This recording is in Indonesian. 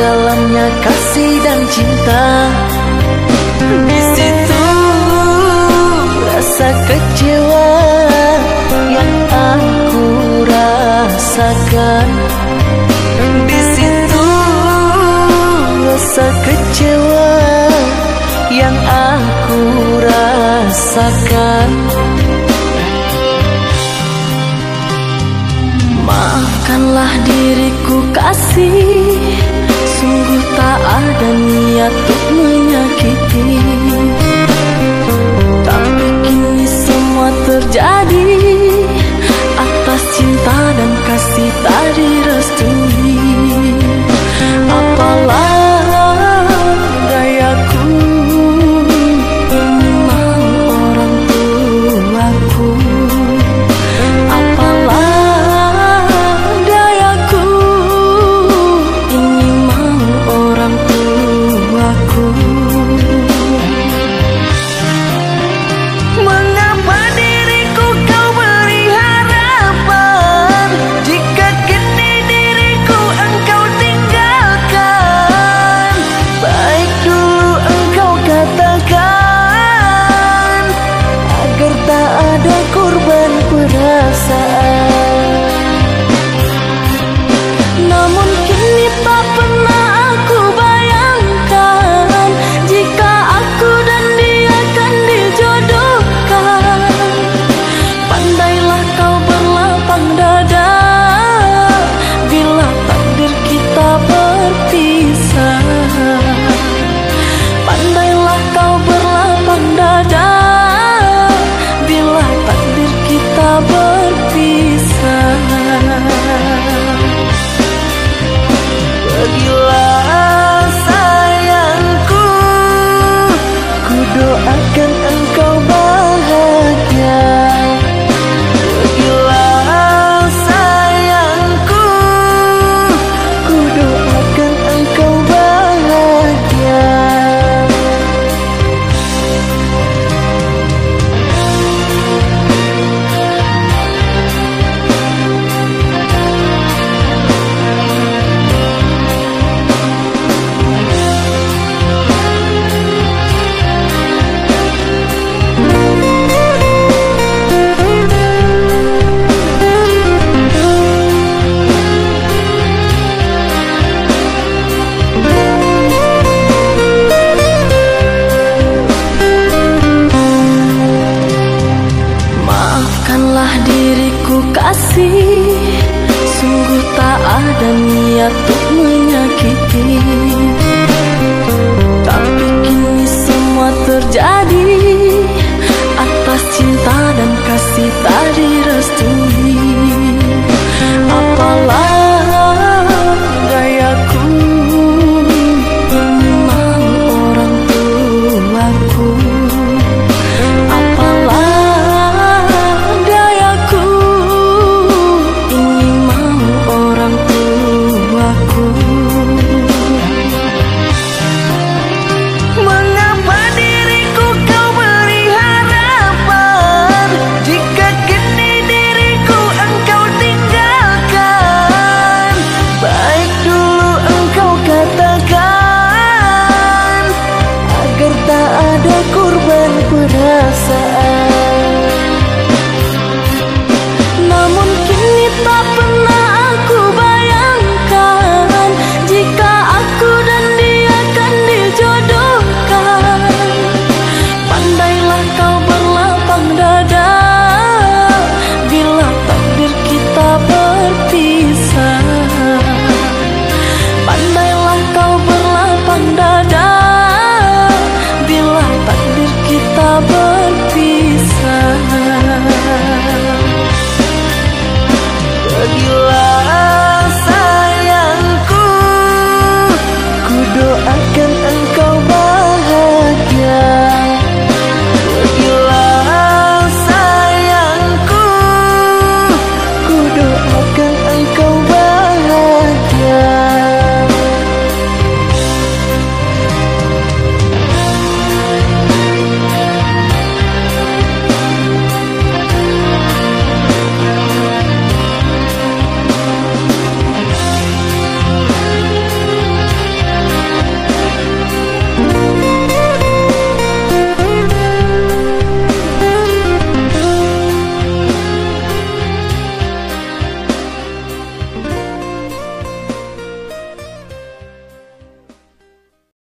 dalamnya kasih dan cinta. Di situ rasa kecewa yang aku rasakan. Di situ rasa kecewa yang aku rasakan. Maafkanlah diriku kasih ada niat